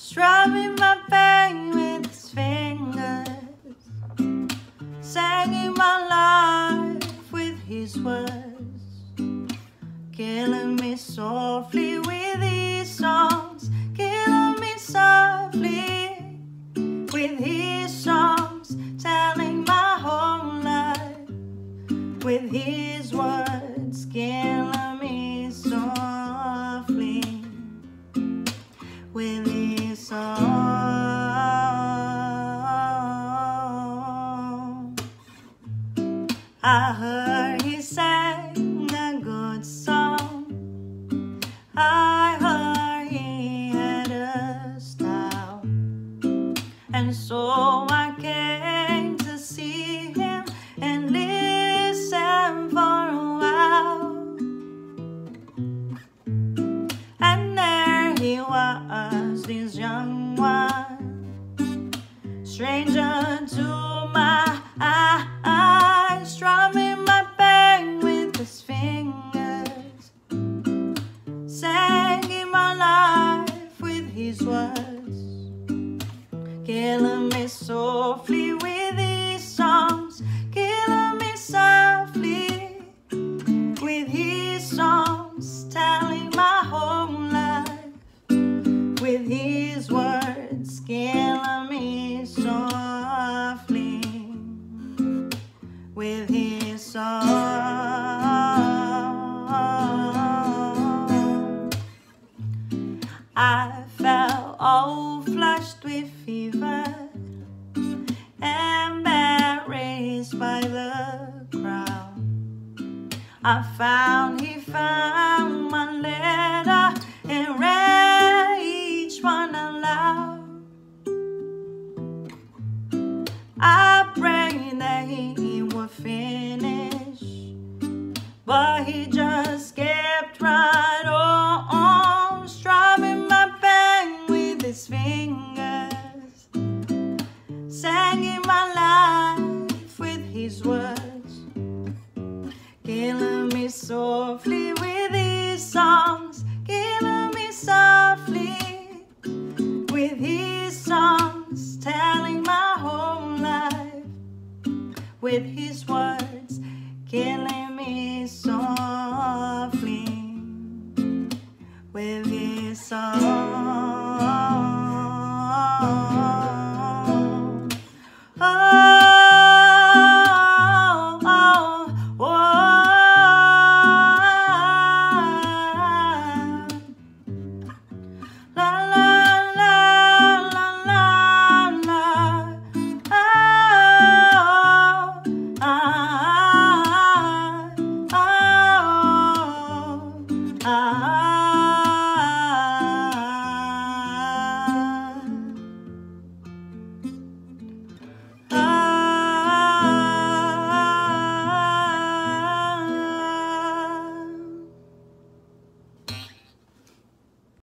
strumming my pain with his fingers, singing my life with his words, killing me softly with his songs, killing me softly with his songs, telling my whole life with his words, I heard he sang words, killing me softly with his songs, killing me softly with his songs, telling my whole life with his words, killing me softly with his song. I felt all flushed with fever, embarrassed by the crowd. I found he found my letter and read each one aloud. I prayed that he would finish, but he just kept singing my life with his words, killing me softly with his songs, killing me softly with his songs, telling my whole life with his words, killing me softly with his songs.